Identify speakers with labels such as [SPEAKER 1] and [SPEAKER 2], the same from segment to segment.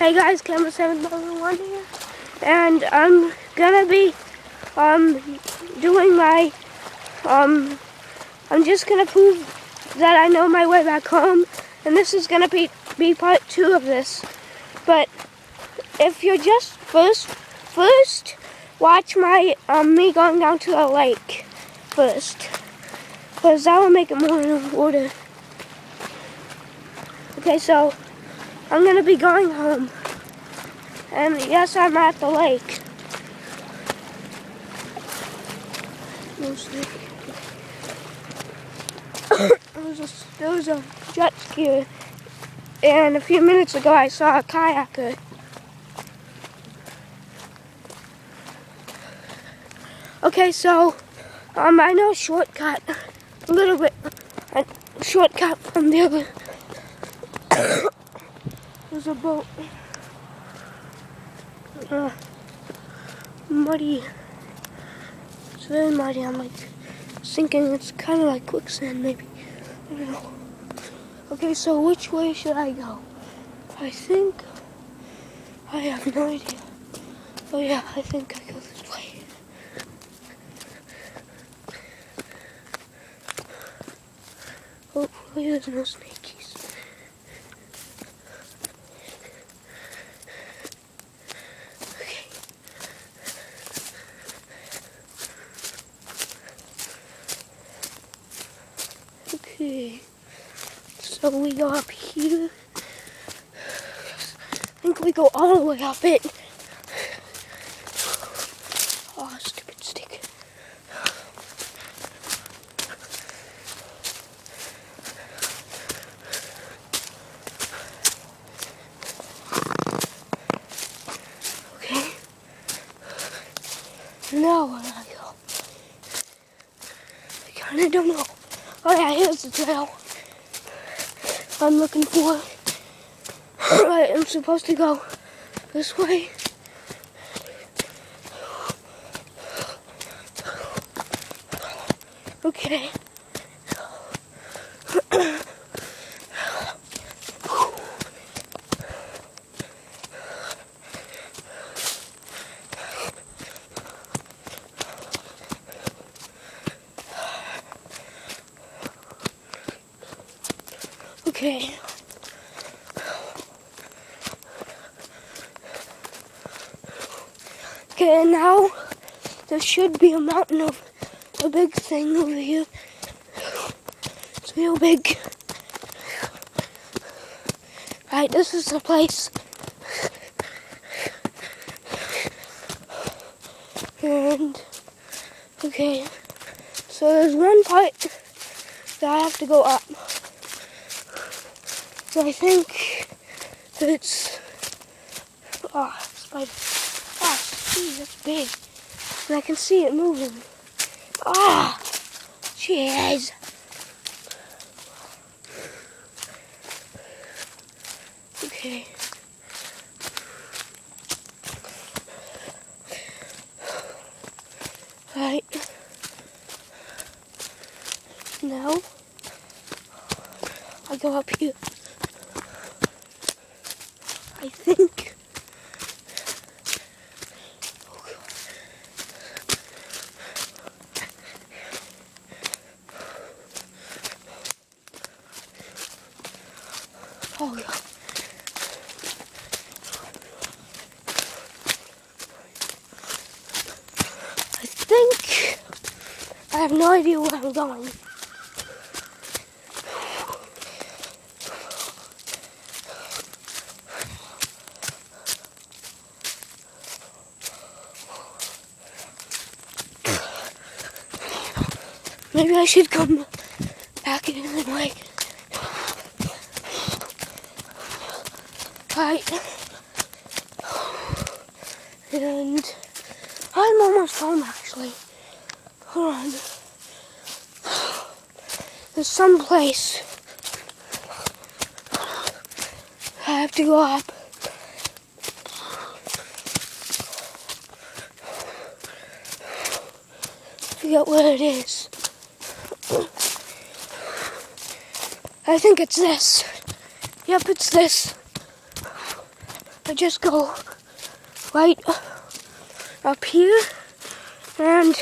[SPEAKER 1] Hey guys, Camera 7001 here, and I'm gonna be um doing my um I'm just gonna prove that I know my way back home, and this is gonna be be part two of this. But if you're just first first watch my um me going down to the lake first, because that will make it more in order. Okay, so I'm gonna be going home. And yes, I'm at the lake. There, was a, there was a jet ski. And a few minutes ago, I saw a kayaker. Okay, so um, I know a shortcut, a little bit, a shortcut from the other. There's a boat. Uh, muddy. It's very muddy. I'm like sinking. It's kind of like quicksand, maybe. I don't know. Okay, so which way should I go? I think I have no idea. Oh yeah, I think I go this way. Hopefully there's no snakies. Okay. Okay. So we go up here. I think we go all the way up it. Oh, stupid stick. Okay. Now where do I go? I kinda don't know. Oh yeah, here's the trail. I'm looking for. Right, I'm supposed to go this way. Okay. Okay. Okay, and now there should be a mountain of a big thing over here. It's real big. Right, this is the place. And okay, so there's one part that I have to go up. So I think it's oh spider. Oh, gee, that's big. And I can see it moving. Ah, jeez. Okay. Right. Now I go up here. I think. Oh God. I think I have no idea where I'm going. Maybe I should come back in the way. Right. And I'm almost home actually. Hold on. There's some place I have to go up. Forget where it is. I think it's this. Yep, it's this. I just go right up here and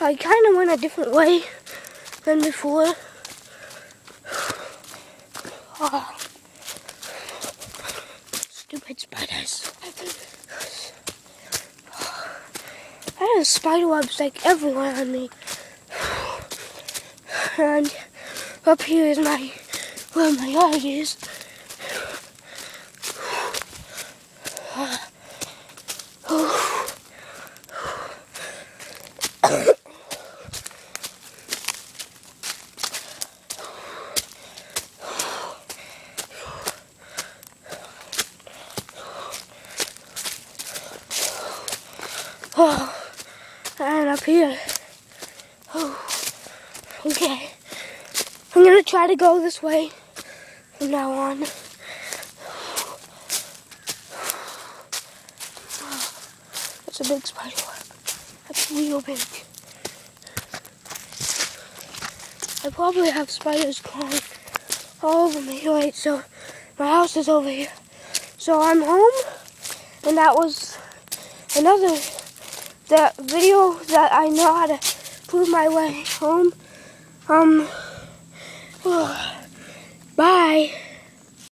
[SPEAKER 1] I kind of went a different way than before. Oh. Stupid spiders. I have spider webs like everywhere on me. And up here is my where my yard is. Oh, and up here. Oh, okay. I'm gonna try to go this way from now on. That's a big spider web. That's real big. I probably have spiders crawling all over me. Wait, so my house is over here. So I'm home, and that was another that video that I know how to prove my way home. Um, bye.